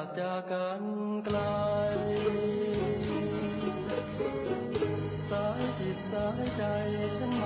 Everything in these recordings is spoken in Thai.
ากจากกันไกล สายจิตสายใจฉัน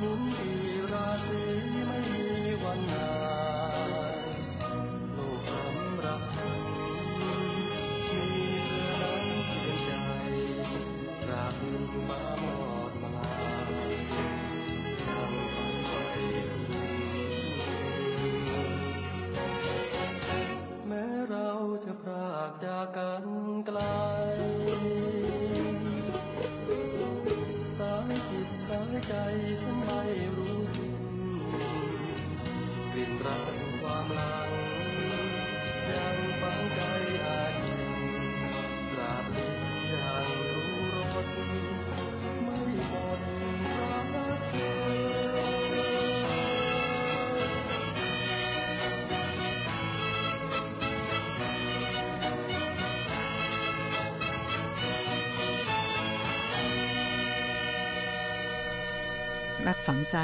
Mm-hmm. รักฝังใจ